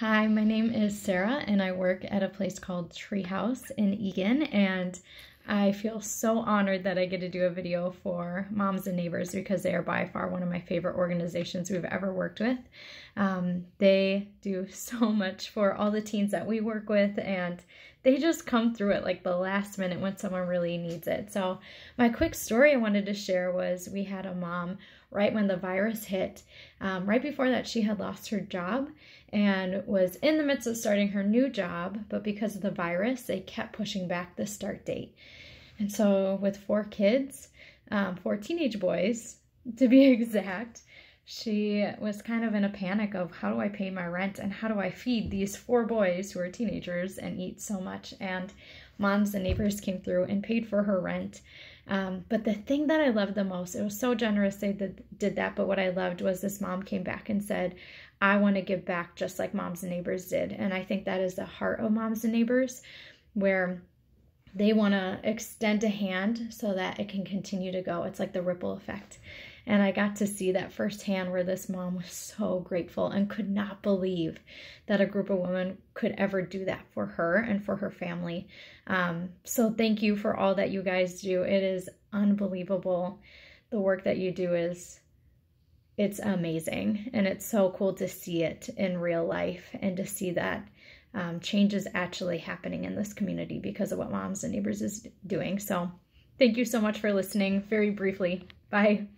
Hi, my name is Sarah, and I work at a place called TreeHouse in Eagan. And I feel so honored that I get to do a video for Moms and Neighbors because they are by far one of my favorite organizations we've ever worked with. Um, they do so much for all the teens that we work with, and they just come through it like the last minute when someone really needs it. So, my quick story I wanted to share was we had a mom right when the virus hit. Um, right before that, she had lost her job and was in the midst of starting her new job, but because of the virus, they kept pushing back the start date. And so, with four kids, um, four teenage boys to be exact, she was kind of in a panic of how do I pay my rent and how do I feed these four boys who are teenagers and eat so much. And moms and neighbors came through and paid for her rent. Um, but the thing that I loved the most, it was so generous they did that. But what I loved was this mom came back and said, I want to give back just like moms and neighbors did. And I think that is the heart of moms and neighbors, where they want to extend a hand so that it can continue to go. It's like the ripple effect. And I got to see that firsthand where this mom was so grateful and could not believe that a group of women could ever do that for her and for her family. Um, so thank you for all that you guys do. It is unbelievable. The work that you do is it's amazing and it's so cool to see it in real life and to see that um, change is actually happening in this community because of what moms and neighbors is doing. So thank you so much for listening. Very briefly. Bye